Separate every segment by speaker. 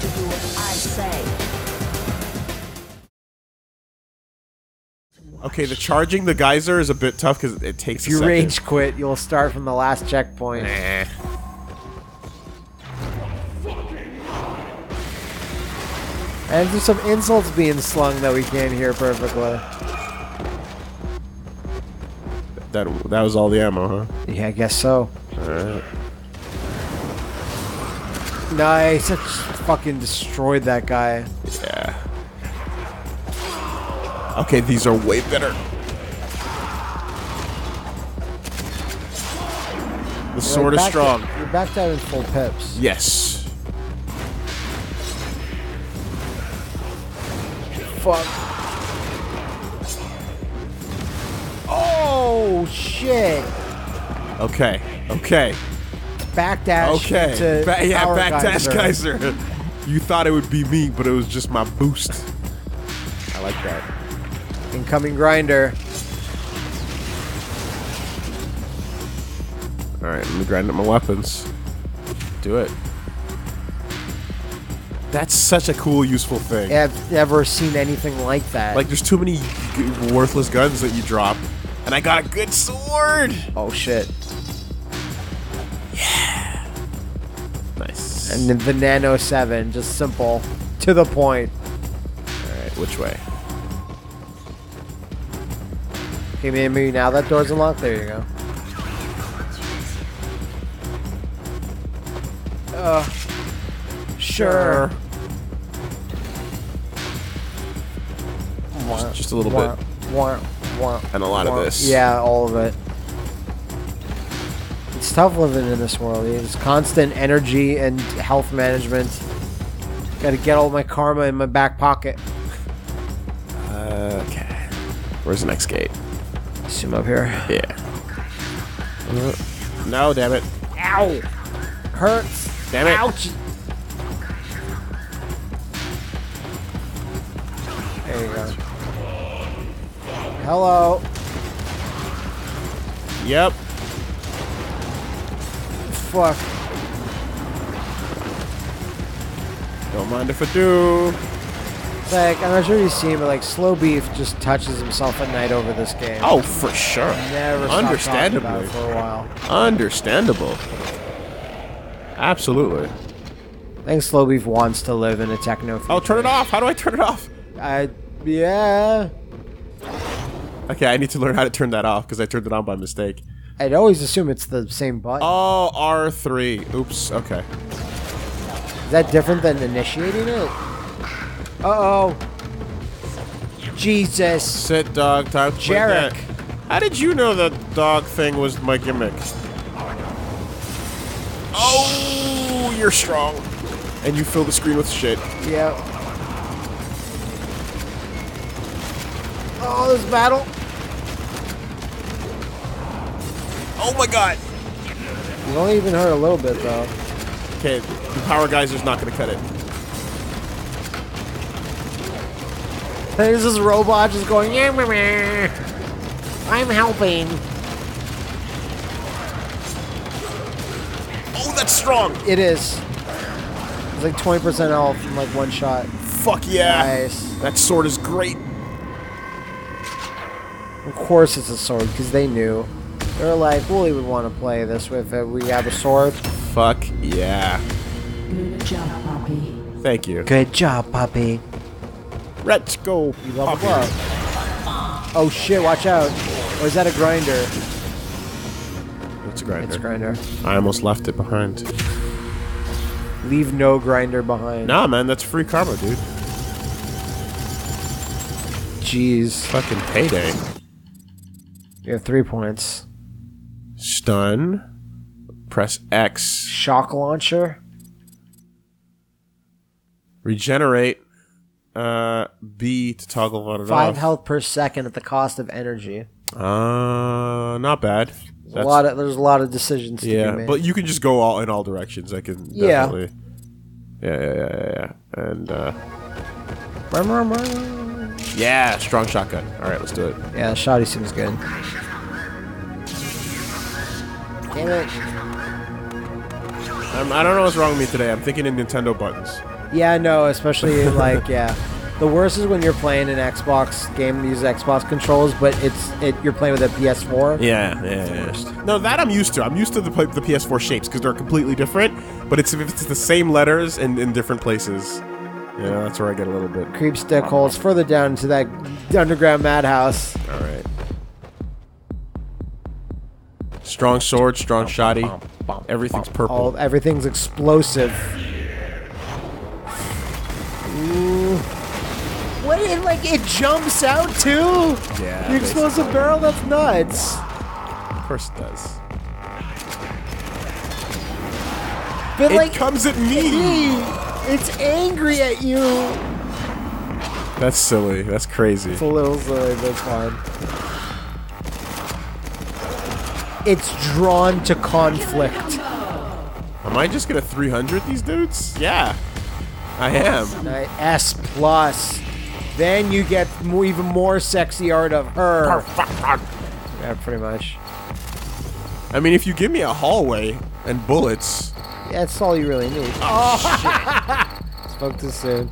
Speaker 1: to do what I say.
Speaker 2: Okay, the charging the geyser is a bit tough because it takes.
Speaker 3: If you
Speaker 2: a second.
Speaker 3: rage quit, you'll start from the last checkpoint.
Speaker 2: Nah.
Speaker 3: And there's some insults being slung that we can't hear perfectly.
Speaker 2: That that was all the ammo, huh?
Speaker 3: Yeah, I guess so.
Speaker 2: Alright.
Speaker 3: Nice. I fucking destroyed that guy.
Speaker 2: Yeah. Okay, these are way better. The sword is strong.
Speaker 3: To, you're back down in full pips.
Speaker 2: Yes.
Speaker 3: Fuck. Oh shit!
Speaker 2: Okay. Okay.
Speaker 3: Backdash.
Speaker 2: Okay.
Speaker 3: To
Speaker 2: Ba- yeah,
Speaker 3: power
Speaker 2: backdash
Speaker 3: geyser.
Speaker 2: geyser. You thought it would be me, but it was just my boost. I like that.
Speaker 3: Incoming grinder.
Speaker 2: All right, let me grind up my weapons. Do it. That's such a cool, useful thing.
Speaker 3: I've never seen anything like that.
Speaker 2: Like, there's too many g- worthless guns that you drop, and I got a good sword.
Speaker 3: oh shit! The Nano Seven, just simple, to the point.
Speaker 2: All right, which way?
Speaker 3: Okay, maybe now that door's unlocked. There you go. Uh, sure.
Speaker 2: Just, just a little bit.
Speaker 3: Wah, wah,
Speaker 2: And a lot of this.
Speaker 3: Yeah, all of it. It's tough living in this world. It's constant energy and health management. Got to get all my karma in my back pocket.
Speaker 2: Okay. Where's the next gate?
Speaker 3: Zoom up here.
Speaker 2: Yeah. Uh, No, damn it.
Speaker 3: Ow! Hurts.
Speaker 2: Damn it.
Speaker 3: Ouch! There you go. Hello.
Speaker 2: Yep.
Speaker 3: Fuck.
Speaker 2: Don't mind if I do.
Speaker 3: Like, I'm not sure you've seen, but like, Slowbeef just touches himself at night over this game.
Speaker 2: Oh, for sure.
Speaker 3: Never stopped talking about
Speaker 2: Understandably.
Speaker 3: it for a while.
Speaker 2: Understandable. Absolutely.
Speaker 3: I think Slowbeef wants to live in a techno.
Speaker 2: Oh, turn it off. How do I turn it off?
Speaker 3: I, yeah.
Speaker 2: Okay, I need to learn how to turn that off because I turned it on by mistake.
Speaker 3: I'd always assume it's the same button.
Speaker 2: Oh, R3. Oops. Okay.
Speaker 3: Is that different than initiating it? Uh oh. Jesus.
Speaker 2: Sit, dog. Time to
Speaker 3: Jarek.
Speaker 2: How did you know that dog thing was my gimmick? Oh, you're strong. And you fill the screen with shit.
Speaker 3: Yep. Oh, this battle.
Speaker 2: Oh my god.
Speaker 3: You only even hurt a little bit though.
Speaker 2: Okay, the power geyser's not gonna cut it.
Speaker 3: There's this robot just going, yeah, meh, meh. I'm helping.
Speaker 2: Oh, that's strong.
Speaker 3: It is. It's like 20% health from like one shot.
Speaker 2: Fuck yeah.
Speaker 3: Nice.
Speaker 2: That sword is great.
Speaker 3: Of course it's a sword, because they knew. They're like, Woolie would want to play this with it. We have a sword.
Speaker 2: Fuck yeah.
Speaker 1: Good job, Poppy.
Speaker 2: Thank you.
Speaker 3: Good job, puppy.
Speaker 2: Let's go.
Speaker 3: You leveled
Speaker 2: Poppy.
Speaker 3: up. Oh shit, watch out. Or is that a grinder?
Speaker 2: It's a grinder.
Speaker 3: It's a grinder.
Speaker 2: I almost left it behind.
Speaker 3: Leave no grinder behind.
Speaker 2: Nah, man, that's free karma, dude.
Speaker 3: Jeez.
Speaker 2: Fucking payday.
Speaker 3: You have three points.
Speaker 2: Stun. Press X.
Speaker 3: Shock launcher.
Speaker 2: Regenerate. Uh, B to toggle on and
Speaker 3: Five
Speaker 2: off.
Speaker 3: health per second at the cost of energy.
Speaker 2: Uh, not bad.
Speaker 3: There's a lot of there's a lot of decisions to
Speaker 2: yeah,
Speaker 3: be made.
Speaker 2: but you can just go all in all directions. I can
Speaker 3: Yeah.
Speaker 2: definitely. Yeah, yeah, yeah, yeah, yeah. And uh, yeah, strong shotgun. All right, let's do it.
Speaker 3: Yeah, shotty seems good. Damn it.
Speaker 2: Um, I don't know what's wrong with me today. I'm thinking in Nintendo buttons.
Speaker 3: Yeah, no, especially like yeah. The worst is when you're playing an Xbox game, use Xbox controls, but it's it you're playing with a PS4.
Speaker 2: Yeah, yeah, yeah. No, that I'm used to. I'm used to the, the PS4 shapes because they're completely different. But it's if it's the same letters in, in different places. Yeah, that's where I get a little bit.
Speaker 3: Creep stick holes further down into that underground madhouse.
Speaker 2: All right. Strong sword, strong shoddy. Everything's purple.
Speaker 3: All everything's explosive. Ooh. What? It, like it jumps out too.
Speaker 2: Yeah,
Speaker 3: The explosive
Speaker 2: basically.
Speaker 3: barrel. That's nuts.
Speaker 2: Of course it does.
Speaker 3: But
Speaker 2: It
Speaker 3: like
Speaker 2: comes at me.
Speaker 3: me, it's angry at you.
Speaker 2: That's silly. That's crazy.
Speaker 3: It's a little silly, but it's fine. It's drawn to conflict.
Speaker 2: Am I just gonna 300 these dudes? Yeah, I am.
Speaker 3: S plus. Then you get more, even more sexy art of her. Yeah, pretty much.
Speaker 2: I mean, if you give me a hallway and bullets,
Speaker 3: Yeah, that's all you really need. Oh, shit. Spoke too soon.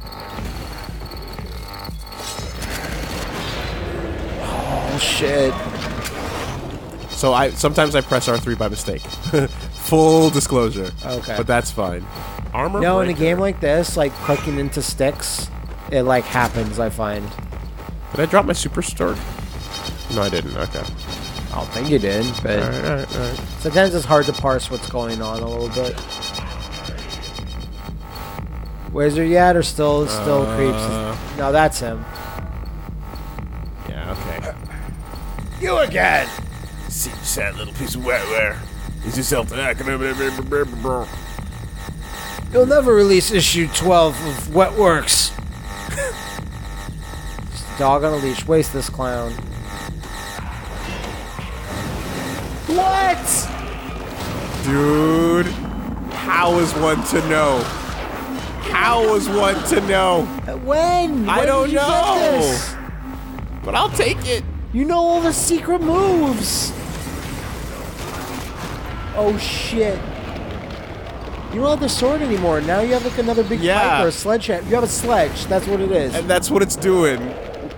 Speaker 3: Oh, shit.
Speaker 2: So I sometimes I press R3 by mistake. Full disclosure.
Speaker 3: Okay.
Speaker 2: But that's fine. Armor.
Speaker 3: No, in a game like this, like clicking into sticks, it like happens, I find.
Speaker 2: Did I drop my super sword? No, I didn't. Okay.
Speaker 3: I don't think you did, but
Speaker 2: All right, all right, all right.
Speaker 3: sometimes it's hard to parse what's going on a little bit. Where's he at, or still still
Speaker 2: Uh,
Speaker 3: creeps? No, that's him.
Speaker 2: Yeah. Okay.
Speaker 3: You again?
Speaker 2: See, sad little piece of wetware. Is yourself an
Speaker 3: You'll never release issue 12 of Wetworks. Just a dog on a leash. Waste this clown. What?
Speaker 2: Dude, how is one to know? How is one to know?
Speaker 3: When?
Speaker 2: I don't
Speaker 3: did you get
Speaker 2: know.
Speaker 3: this?
Speaker 2: But I'll take it.
Speaker 3: You know all the secret moves. Oh shit. You don't have the sword anymore. Now you have like another big
Speaker 2: Yeah.
Speaker 3: pipe or a sledgehammer. You have a sledge. That's what it is.
Speaker 2: And that's what it's doing.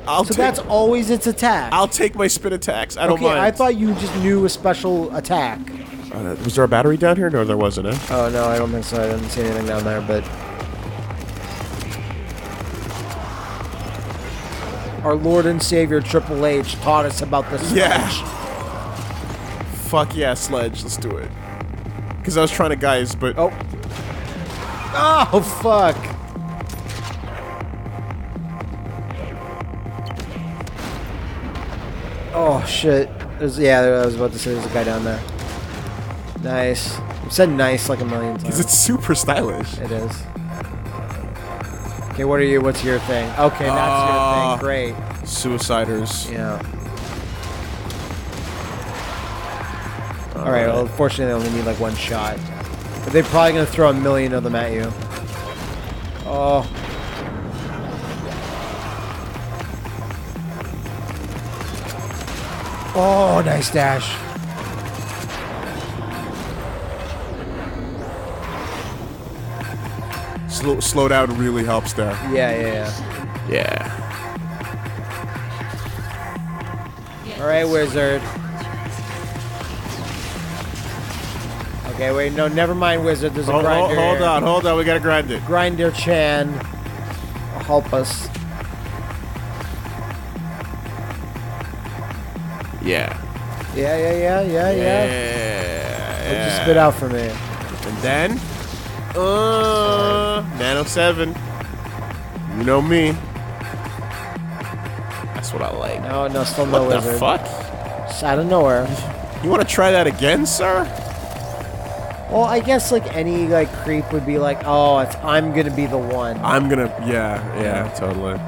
Speaker 2: I'll
Speaker 3: so
Speaker 2: take.
Speaker 3: that's always its attack.
Speaker 2: I'll take my spin attacks. I don't
Speaker 3: okay,
Speaker 2: mind.
Speaker 3: I thought you just knew a special attack.
Speaker 2: Uh, was there a battery down here? No, there wasn't. Eh?
Speaker 3: Oh no, I don't think so. I didn't see anything down there, but our Lord and Savior Triple H taught us about this.
Speaker 2: Yeah. Fuck yeah, sledge. Let's do it. Because I was trying to guys, but
Speaker 3: Oh. Oh fuck. Oh shit. There's yeah, I was about to say there's a guy down there. Nice. You said nice like a million times.
Speaker 2: because it's super stylish.
Speaker 3: It is. Okay, what are you? What's your thing? Okay, that's
Speaker 2: Ah.
Speaker 3: your thing. Great.
Speaker 2: Suiciders.
Speaker 3: Yeah. All right. Well, unfortunately, they only need like one shot, but they're probably gonna throw a million of them at you. Oh. Oh, nice dash.
Speaker 2: Slow, slow down really helps there.
Speaker 3: Yeah, yeah,
Speaker 2: Yeah.
Speaker 3: yeah. All right, wizard. Okay, wait, no, never mind, wizard. There's a
Speaker 2: Hold, hold,
Speaker 3: grinder.
Speaker 2: hold
Speaker 3: here.
Speaker 2: on, hold on. We gotta grind it.
Speaker 3: Grinder Chan. Help us.
Speaker 2: Yeah.
Speaker 3: Yeah, yeah, yeah, yeah, yeah.
Speaker 2: Yeah.
Speaker 3: What'd you spit out for me?
Speaker 2: And then, uh, Nano 7. You know me. That's what I like.
Speaker 3: No, no, still no
Speaker 2: what the
Speaker 3: wizard.
Speaker 2: fuck?
Speaker 3: Just out of nowhere.
Speaker 2: You want to try that again, sir?
Speaker 3: Well, I guess like any like creep would be like, oh, it's I'm gonna be the one.
Speaker 2: I'm gonna, yeah, yeah, totally.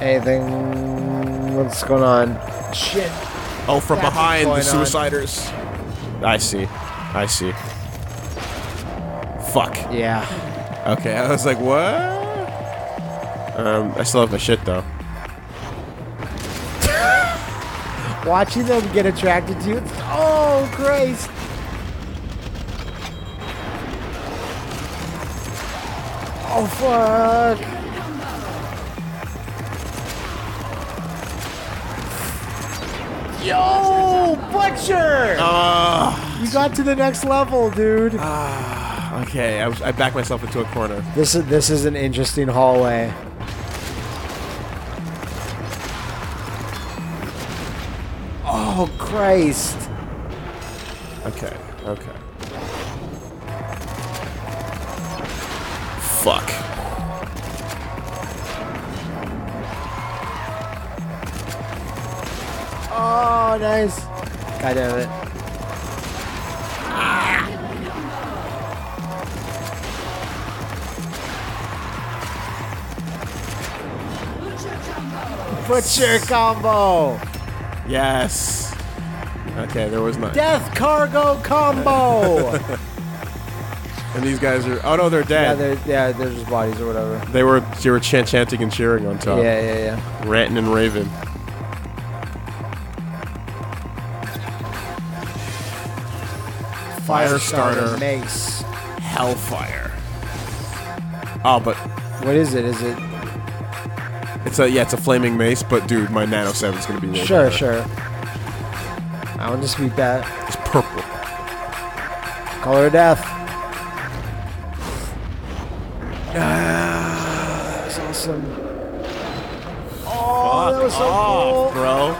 Speaker 3: Anything? What's going on? Shit.
Speaker 2: Oh, from
Speaker 3: That's
Speaker 2: behind the
Speaker 3: going on.
Speaker 2: suiciders. I see. I see. Fuck.
Speaker 3: Yeah.
Speaker 2: Okay, I was like, what? Um, I still have my shit though.
Speaker 3: watching them get attracted to you. Oh, Christ. Oh, fuck. Yo, Butcher!
Speaker 2: Uh,
Speaker 3: you got to the next level, dude.
Speaker 2: Uh, okay, I, I backed myself into a corner.
Speaker 3: This is, this is an interesting hallway. Oh Christ!
Speaker 2: Okay, okay. Fuck.
Speaker 3: Oh, nice. God damn it. Butcher combo.
Speaker 2: Yes. Okay, there was not.
Speaker 3: Death cargo combo.
Speaker 2: And these guys are. Oh no, they're
Speaker 3: yeah,
Speaker 2: dead.
Speaker 3: they're yeah, they're just bodies or whatever.
Speaker 2: they were. They were chan- chanting and cheering on top.
Speaker 3: Yeah, yeah, yeah.
Speaker 2: Ranting and raving. Fire starter.
Speaker 3: mace.
Speaker 2: Hellfire. Oh, but
Speaker 3: What is it? Is it?
Speaker 2: It's a yeah, it's a flaming mace. But dude, my Nano Seven's gonna be way
Speaker 3: Sure,
Speaker 2: better.
Speaker 3: sure. I want to speak that.
Speaker 2: It's purple.
Speaker 3: Color of death. Ah, that's awesome. Oh, that was so
Speaker 2: off,
Speaker 3: cool.
Speaker 2: bro.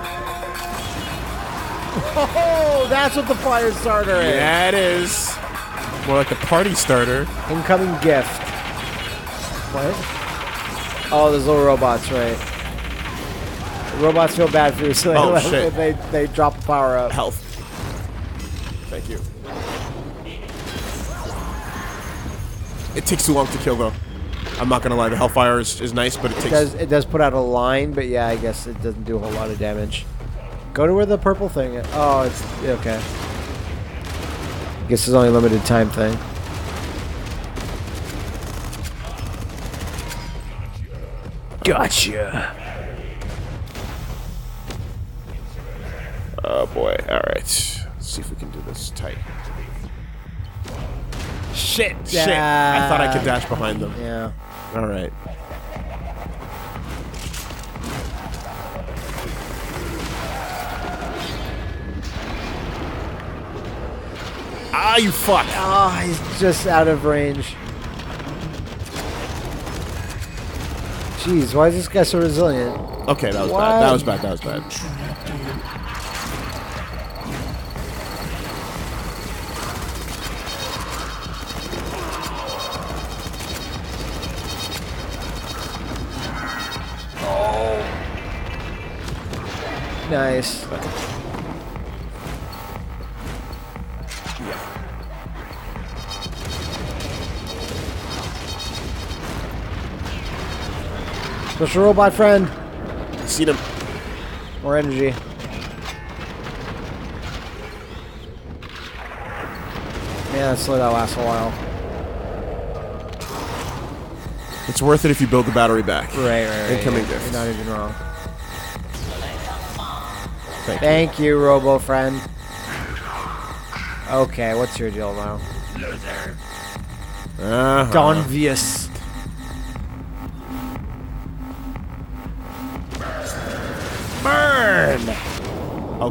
Speaker 3: Oh, that's what the fire starter is.
Speaker 2: Yeah, it is. More like a party starter.
Speaker 3: Incoming gift. What? Oh, those little robots, right? Robots feel bad for you, so they,
Speaker 2: Oh,
Speaker 3: let-
Speaker 2: shit.
Speaker 3: they they drop a power up.
Speaker 2: Health. Thank you. It takes too long to kill, though. I'm not gonna lie. The Hellfire is, is nice, but it
Speaker 3: It
Speaker 2: takes.
Speaker 3: does it does put out a line, but yeah, I guess it doesn't do a whole lot of damage. Go to where the purple thing is. Oh, it's okay. Guess it's only a limited time thing. Gotcha.
Speaker 2: Oh boy. All right. Let's see if we can do this tight. Shit. Shit. I thought I could dash behind them.
Speaker 3: Yeah.
Speaker 2: All right. Ah, you fuck.
Speaker 3: Oh, he's just out of range. Jeez, why is this guy so resilient?
Speaker 2: Okay, that was bad. That was bad. That was bad.
Speaker 3: Nice. Special robot friend.
Speaker 2: Seen him.
Speaker 3: More energy. Yeah, that slow that lasts a while.
Speaker 2: It's worth it if you build the battery back.
Speaker 3: Right, right, right.
Speaker 2: Incoming
Speaker 3: yeah.
Speaker 2: gift.
Speaker 3: You're not even wrong.
Speaker 2: Thank you.
Speaker 3: Thank you, Robo friend. Okay, what's your deal now?
Speaker 2: Uh-huh.
Speaker 3: Donvius.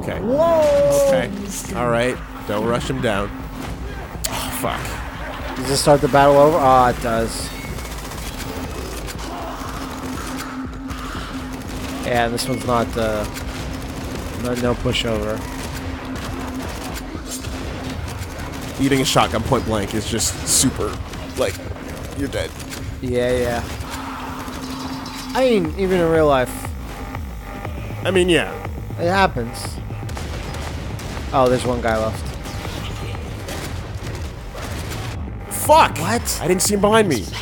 Speaker 2: Okay.
Speaker 3: Whoa!
Speaker 2: Okay. All right. Don't rush him down. Oh, fuck.
Speaker 3: Does this start the battle over? Ah, it does. Yeah, this one's not uh, no, no pushover.
Speaker 2: Eating a shotgun point blank is just super, like, you're dead.
Speaker 3: Yeah, yeah. I mean, even in real life,
Speaker 2: I mean, yeah.
Speaker 3: it happens. Oh, there's one guy left.
Speaker 2: Fuck!
Speaker 3: What?
Speaker 2: I didn't see him behind me.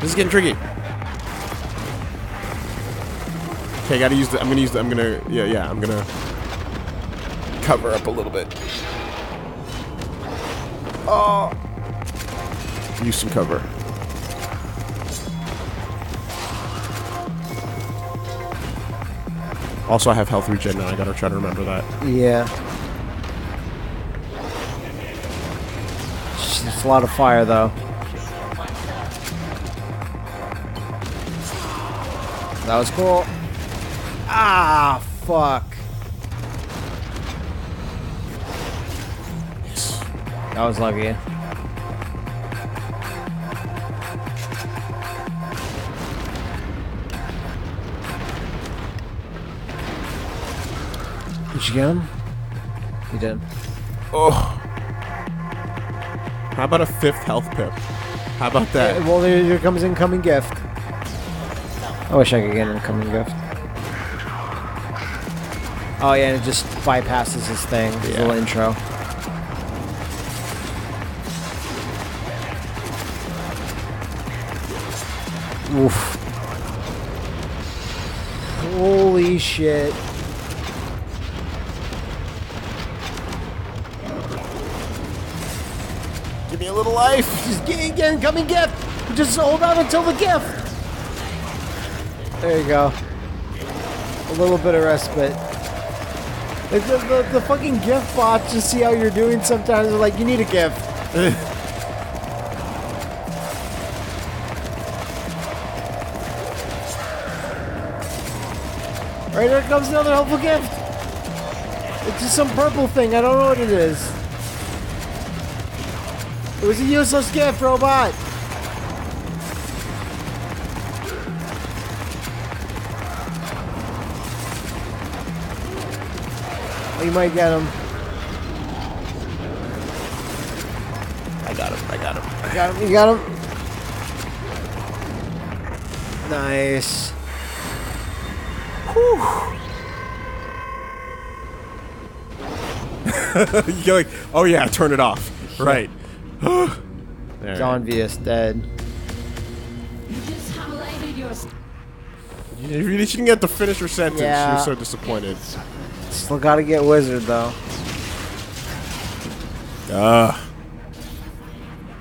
Speaker 2: This is getting tricky. Okay, I gotta use the. I'm gonna use the. I'm gonna. Yeah, yeah. I'm gonna cover up a little bit. Oh. Use some cover. Also, I have health regen now. I gotta try to remember that.
Speaker 3: Yeah. It's a lot of fire, though. That was cool. Ah, fuck. Yes. That was lucky. Did you get him? You did.
Speaker 2: Oh. How about a fifth health pip? How about that?
Speaker 3: Well, there, here comes incoming gift. I wish I could get an incoming gift. Oh yeah, and it just bypasses his thing, his
Speaker 2: Yeah.
Speaker 3: little intro. Oof. Holy shit.
Speaker 2: Give me a little life.
Speaker 3: Just get, get incoming gift. Just hold on until the gift. There you go. A little bit of respite. Like the, the, the fucking gift bots just see how you're doing sometimes. They're like, you need a gift. Right here comes another helpful gift. It's just some purple thing. I don't know what it is. It was a useless gift, robot. Oh, you might get him.
Speaker 2: I got him. I got him.
Speaker 3: You got him. You got him. Nice.
Speaker 2: You're like, oh yeah, turn it off. Right. There.
Speaker 3: John Vias dead.
Speaker 1: You just violated your
Speaker 2: You really shouldn't get to finish her sentence.
Speaker 3: Yeah.
Speaker 2: You're so disappointed.
Speaker 3: Still gotta get Wizard though.
Speaker 2: Ah.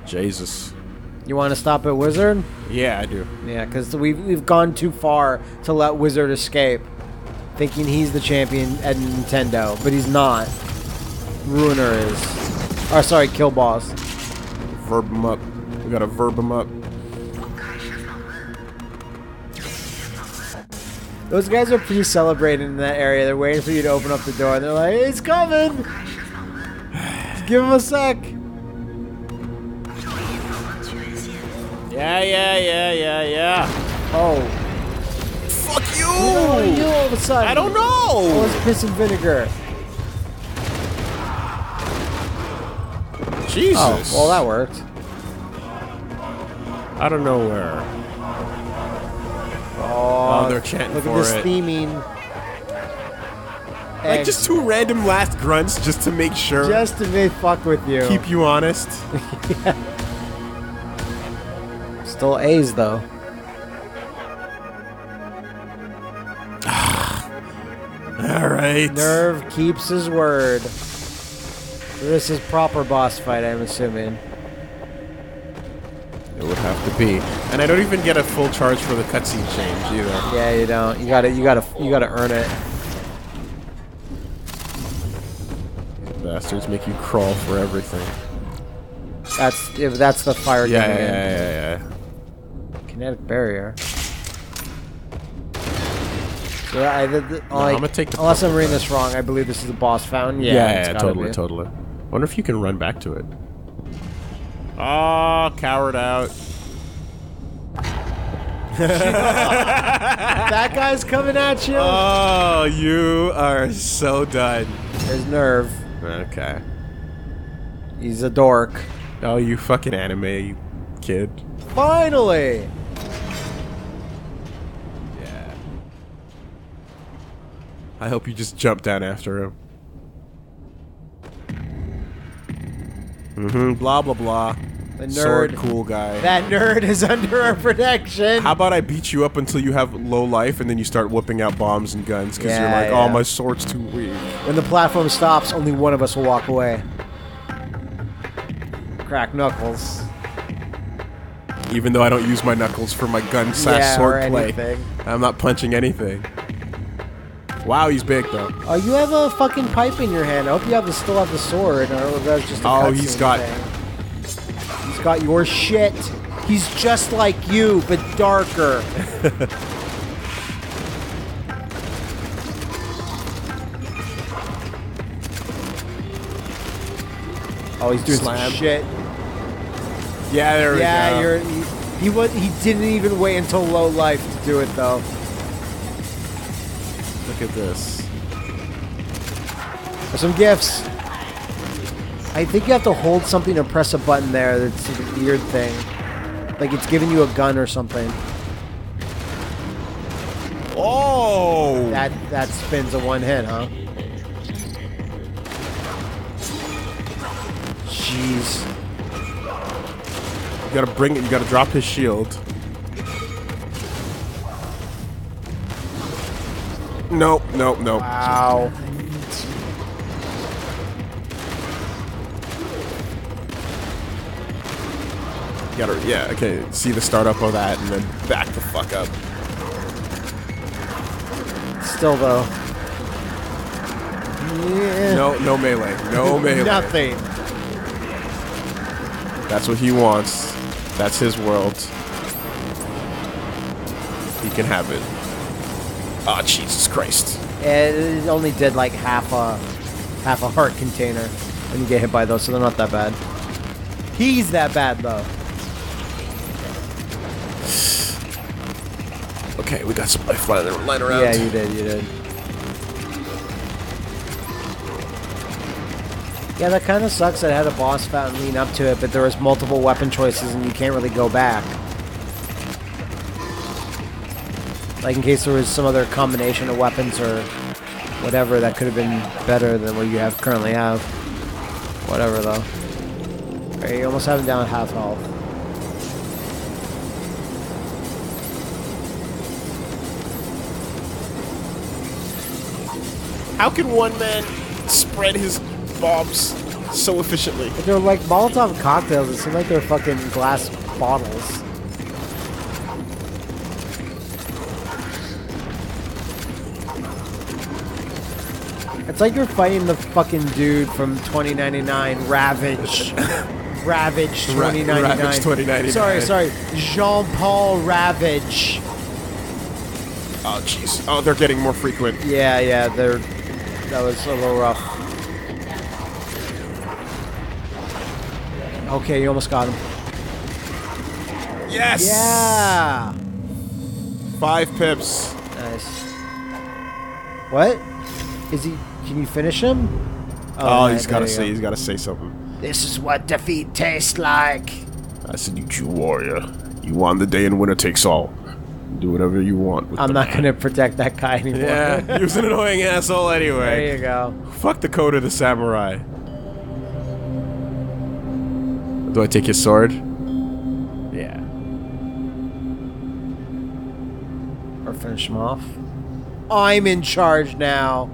Speaker 2: Jesus.
Speaker 3: You want to stop at Wizard?
Speaker 2: Yeah, I do.
Speaker 3: Yeah, because we've, we've gone too far to let Wizard escape, thinking he's the champion at Nintendo, but he's not. Ruiner is. Or sorry, Kill Boss.
Speaker 2: Verb him up. We gotta verb him up.
Speaker 3: Those guys are pretty celebrating in that area. They're waiting for you to open up the door. They're like, "It's coming! Just give him a sec."
Speaker 2: Yeah, yeah, yeah, yeah, yeah.
Speaker 3: Oh,
Speaker 2: Fuck
Speaker 3: Who are you
Speaker 2: you!
Speaker 3: all of a sudden?
Speaker 2: I don't
Speaker 3: Oh,
Speaker 2: know!
Speaker 3: it's piss and vinegar.
Speaker 2: Jesus.
Speaker 3: Oh, well that worked.
Speaker 2: Out of nowhere.
Speaker 3: Oh,
Speaker 2: they're chanting
Speaker 3: look
Speaker 2: for
Speaker 3: at this
Speaker 2: it.
Speaker 3: theming.
Speaker 2: Like just two random last grunts just to make sure.
Speaker 3: just to make fuck with you.
Speaker 2: keep you honest.
Speaker 3: Still A's though.
Speaker 2: All right.
Speaker 3: Nerve keeps his word. This is proper boss fight, I'm assuming.
Speaker 2: It would have to be. And I don't even get a full charge for the cutscene change either.
Speaker 3: Yeah, you don't. You gotta, you gotta, you gotta earn it.
Speaker 2: Bastards make you crawl for everything.
Speaker 3: That's if that's the fire
Speaker 2: Yeah,
Speaker 3: coming
Speaker 2: yeah,
Speaker 3: in.
Speaker 2: yeah, yeah, yeah.
Speaker 3: Kinetic barrier. So I, the, the, like,
Speaker 2: I'ma take the
Speaker 3: unless I'm reading this wrong, I believe this is the boss fountain. Yeah,
Speaker 2: Yeah, yeah, totally,
Speaker 3: be.
Speaker 2: totally. Wonder if you can run back to it. Oh, coward out.
Speaker 3: That guy's coming at you.
Speaker 2: Oh, you are so done.
Speaker 3: There's Nerve.
Speaker 2: Okay.
Speaker 3: He's a dork.
Speaker 2: Oh, you fucking anime kid.
Speaker 3: Finally.
Speaker 2: Yeah. I hope you just jump down after him. Mm-hmm. Blah blah blah.
Speaker 3: The
Speaker 2: Sword
Speaker 3: nerd.
Speaker 2: cool guy.
Speaker 3: That nerd is under our protection.
Speaker 2: How about I beat you up until you have low life, and then you start whipping out bombs and guns because you're
Speaker 3: Yeah,
Speaker 2: like,
Speaker 3: yeah.
Speaker 2: oh, my sword's too weak.
Speaker 3: When the platform stops, only one of us will walk away. Crack knuckles.
Speaker 2: Even though I don't use my knuckles for my gun slash
Speaker 3: Yeah,
Speaker 2: sword
Speaker 3: or
Speaker 2: play,
Speaker 3: anything.
Speaker 2: I'm not punching anything. Wow, he's big though.
Speaker 3: Oh, you have a fucking pipe in your hand. I hope you have the, still have the sword, or that's just.
Speaker 2: oh, he's got.
Speaker 3: Thing. He's got your shit. He's just like you, but darker. oh, he's doing
Speaker 2: Slam.
Speaker 3: some shit.
Speaker 2: Yeah, there
Speaker 3: yeah, we
Speaker 2: go.
Speaker 3: Yeah, you're. He, he, was, he didn't even wait until low life to do it though.
Speaker 2: Look at this.
Speaker 3: There's some gifts. I think you have to hold something or press a button there. That's a weird thing. Like it's giving you a gun or something.
Speaker 2: Oh!
Speaker 3: That that spins a one hit, huh? Jeez.
Speaker 2: You gotta bring it. You gotta drop his shield. Nope, nope, nope.
Speaker 3: Wow.
Speaker 2: Gotta, yeah, okay. See the startup of that, and then back the fuck up.
Speaker 3: Still though. Yeah.
Speaker 2: No, no melee. No melee.
Speaker 3: Nothing.
Speaker 2: That's what he wants. That's his world. He can have it. Ah, Jesus Christ.
Speaker 3: It only did like half a half a heart container when you get hit by those, so they're not that bad. He's that bad though.
Speaker 2: Okay, we got some life lying, lying around.
Speaker 3: Yeah, you did, you did. Yeah, that kind of sucks that it had a boss fountain lean up to it, but there was multiple weapon choices and you can't really go back. Like in case there was some other combination of weapons or whatever that could have been better than what you have currently have. Whatever though. Alright, you almost have him down at half health.
Speaker 2: How can one man spread his bombs so efficiently?
Speaker 3: They're like Molotov cocktails. It seems like they're fucking glass bottles. It's like you're fighting the fucking dude from 2099, Ravage. Ravage
Speaker 2: Ra-
Speaker 3: 2099.
Speaker 2: Ravage 2099.
Speaker 3: Sorry, sorry. Jean Paul Ravage.
Speaker 2: Oh, jeez. Oh, they're getting more frequent.
Speaker 3: Yeah, yeah, they're. That was a little rough. Okay, you almost got him.
Speaker 2: Yes!
Speaker 3: Yeah!
Speaker 2: Five pips.
Speaker 3: Nice. What? Is he? Can you finish him?
Speaker 2: Oh,
Speaker 3: right,
Speaker 2: he's gotta say,
Speaker 3: go.
Speaker 2: he's gotta say something.
Speaker 3: This is what defeat tastes like.
Speaker 2: I salute you, warrior. You won the day and winner takes all. Do whatever you want. With
Speaker 3: I'm not
Speaker 2: man.
Speaker 3: gonna protect that guy anymore.
Speaker 2: Yeah, he was an annoying asshole anyway.
Speaker 3: there you go.
Speaker 2: Fuck the code of the samurai. Do I take his sword? Yeah.
Speaker 3: Or finish him off. I'm in charge now.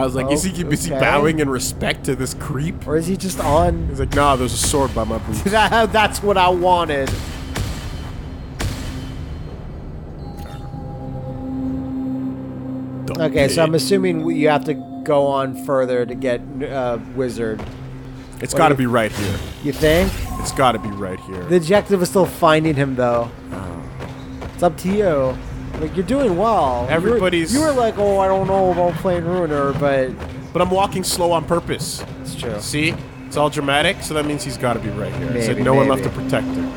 Speaker 2: I was like, is he is he
Speaker 3: Okay.
Speaker 2: bowing in respect to this creep?
Speaker 3: Or is he just on?
Speaker 2: He's like, nah, there's a sword by my boots.
Speaker 3: That, that's what I wanted. Okay, so I'm assuming you have to go on further to get uh, Wizard.
Speaker 2: It's got to be right here.
Speaker 3: You think?
Speaker 2: It's got to be right here.
Speaker 3: The objective is still finding him, though. It's up to you. Like you're doing well. You were-
Speaker 2: Everybody's-
Speaker 3: You were, like, oh, I don't know about playing Ruiner, but
Speaker 2: but I'm walking slow on purpose.
Speaker 3: it's true.
Speaker 2: See? It's all dramatic, so that means he's got to be right here.
Speaker 3: Maybe,
Speaker 2: no one left to protect him.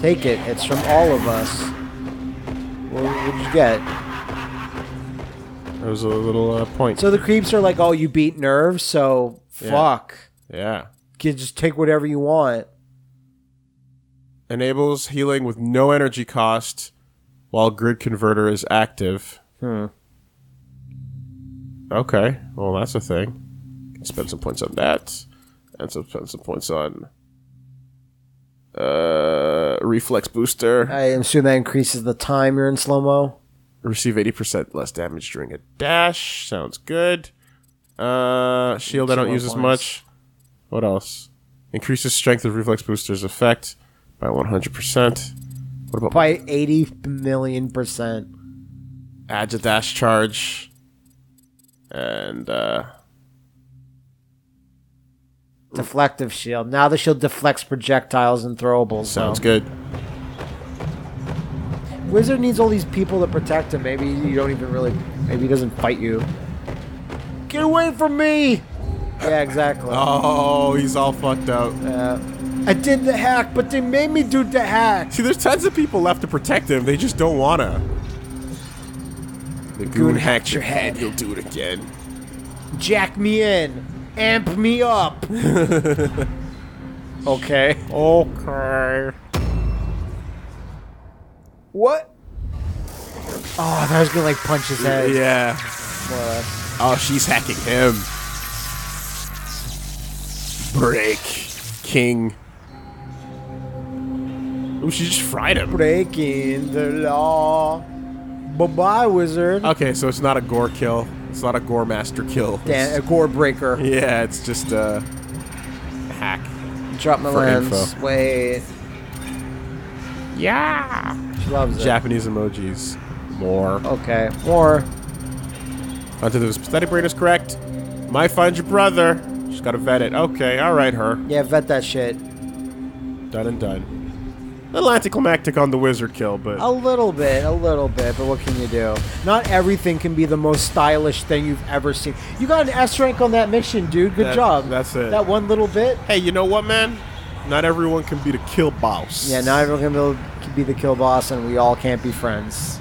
Speaker 3: Take it. It's from all of us. What did you get?
Speaker 2: There was a little uh, point.
Speaker 3: So the creeps are like, oh, you beat nerves, so
Speaker 2: Yeah.
Speaker 3: fuck.
Speaker 2: yeah.
Speaker 3: You just take whatever you want.
Speaker 2: Enables healing with no energy cost while grid converter is active.
Speaker 3: Hmm.
Speaker 2: Okay. Well, that's a thing. Can spend some points on that. And some, spend some points on uh, reflex booster.
Speaker 3: I assume that increases the time you're in slow mo.
Speaker 2: Receive 80% less damage during a dash. Sounds good. Uh, shield I don't
Speaker 3: more
Speaker 2: use as much. What else? Increases strength of reflex booster's effect by 100%. What about
Speaker 3: By 80 million percent.
Speaker 2: adds a dash charge? And, uh,
Speaker 3: Deflective shield. Now the shield deflects projectiles and throwables.
Speaker 2: sounds
Speaker 3: now.
Speaker 2: good.
Speaker 3: Wizard needs all these people to protect him. Maybe you don't even really. Maybe he doesn't fight you. Get away from me! Yeah, exactly.
Speaker 2: Oh, he's all fucked up.
Speaker 3: Yeah. I did the hack, but they made me do the hack.
Speaker 2: See, there's tons of people left to protect him. They just don't wanna. The goon,
Speaker 3: Goon
Speaker 2: hacked your head. He'll do it again.
Speaker 3: Jack me in. Amp me up. okay.
Speaker 2: Okay.
Speaker 3: What? Oh, that was gonna like punch his head.
Speaker 2: Yeah. Oh, she's hacking him. Break. King. Oh, she just fried him.
Speaker 3: Breaking the law. Bye bye, wizard.
Speaker 2: Okay, so it's not a gore kill. It's not a gore master kill.
Speaker 3: Dan- a gore breaker.
Speaker 2: Yeah, it's just a hack.
Speaker 3: Drop my lens.
Speaker 2: info.
Speaker 3: Wait.
Speaker 2: Yeah.
Speaker 3: She loves it.
Speaker 2: Japanese emojis. More.
Speaker 3: Okay. More.
Speaker 2: Onto this. Pathetic brain is correct. Might find your brother. She's gotta vet it. Okay, alright, her.
Speaker 3: Yeah, vet that shit.
Speaker 2: Done and done. A little anticlimactic on the wizard kill, but
Speaker 3: A little bit, a little bit, but what can you do? Not everything can be the most stylish thing you've ever seen. You got an S rank on that mission, dude. Good
Speaker 2: That-
Speaker 3: job.
Speaker 2: that's it.
Speaker 3: That one little bit.
Speaker 2: hey, you know what, man? Not everyone can be the kill boss.
Speaker 3: Yeah, not everyone can be the kill boss, and we all can't be friends.